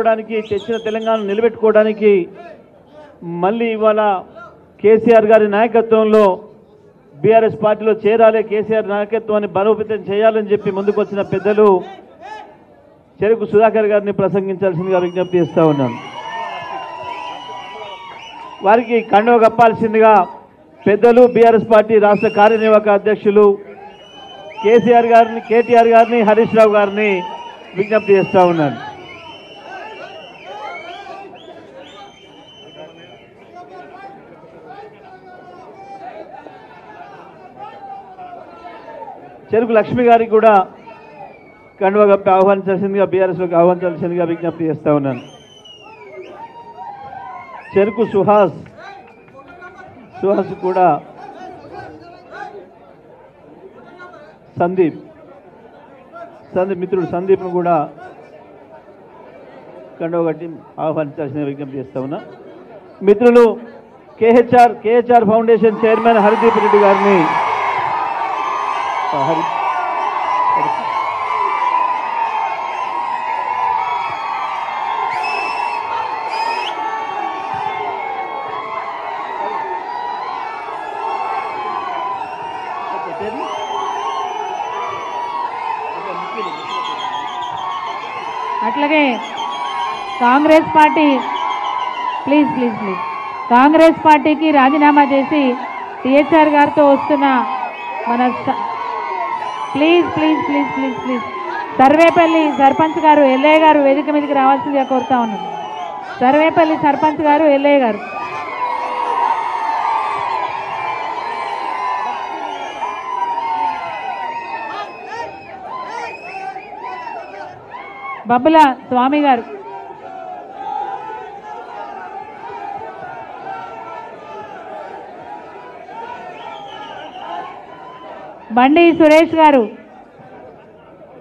నిలబెట్టుకోవడానికి తెచ్చిన తెలంగాణ నిలబెట్టుకోవడానికి మళ్ళీ ఇవాళ కేసీఆర్ గారి నాయకత్వంలో బీఆర్ఎస్ పార్టీలో చేరాలి కేసీఆర్ నాయకత్వాన్ని బలోపేతం చేయాలని చెప్పి ముందుకు వచ్చిన పెద్దలు చెరుకు సుధాకర్ గారిని ప్రసంగించాల్సిందిగా విజ్ఞప్తి చేస్తూ ఉన్నాను. వారికి కండవ కప్పాల్సిందిగా పెద్దలు బీఆర్ఎస్ పార్టీ రాష్ట్ర కార్యనిర్వాహక అధ్యక్షులు కేసీఆర్ గారిని కేటీఆర్ గారిని హరీష్ రావు గారిని విజ్ఞప్తి చేస్తూ ఉన్నాను. చెరుకు లక్ష్మి గారికి కూడా కండువ కప్పి ఆహ్వానించాల్సిందిగా బీఆర్ఎస్లోకి ఆహ్వానించాల్సిందిగా విజ్ఞప్తి చేస్తూ ఉన్నాను. చెరుకు సుహాస్ సుహాస్ కూడా సందీప్ సందీప్ మిత్రుడు సందీప్ను కూడా కండవ కట్టి ఆహ్వానించాల్సిన విజ్ఞప్తి చేస్తా ఉన్నా. మిత్రులు KHR KHR foundation chairman Harideep Reddy గారిని హరి అట్లాగే Congress party please please please. Congress పార్టీకి రాజీనామా చేసి టీహెచ్ఆర్ గారితో వస్తున్న మన please please please please please Sarvepalli sarpanch గారు ఎల్లయ్య గారు వేదిక మీదకి రావాల్సిందిగా కోరుతా ఉన్నాను. సర్వేపల్లి సర్పంచ్ గారు ఎల్లయ్య గారు. బబ్బుల స్వామి గారు. బండి సురేష్ గారు.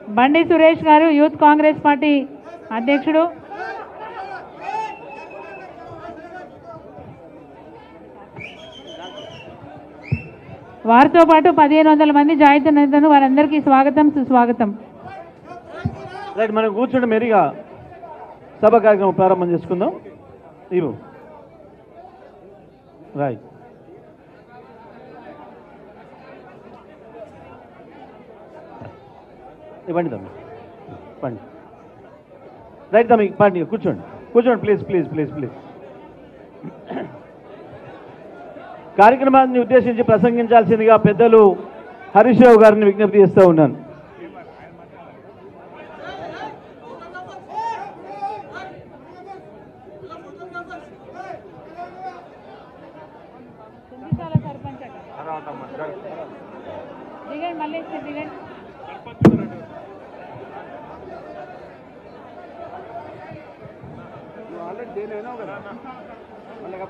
బండి సురేష్ గారు యూత్ కాంగ్రెస్ పార్టీ అధ్యక్షుడు. వారితో పాటు పదిహేను వందల మంది జాయితీ నేతలు వారందరికీ స్వాగతం సుస్వాగతం. రైట్ మనం కూర్చుంటే మెరిగా. సభ కార్యక్రమం ప్రారంభం చేసుకుందాం. ఇవ్వు. రైట్. ఇవ్వండి తమ్మి. పండి రైట్ తమ్మి పండి కూర్చోండి. కూర్చోండి ప్లీజ్ ప్లీజ్ ప్లీజ్ ప్లీజ్ కార్యక్రమాన్ని ఉద్దేశించి ప్రసంగించాల్సిందిగా పెద్దలు హరీష్ రావు గారిని విజ్ఞప్తి చేస్తూ ఉన్నాను. దిగండి మళ్ళీ దిగండి. देने ना अलग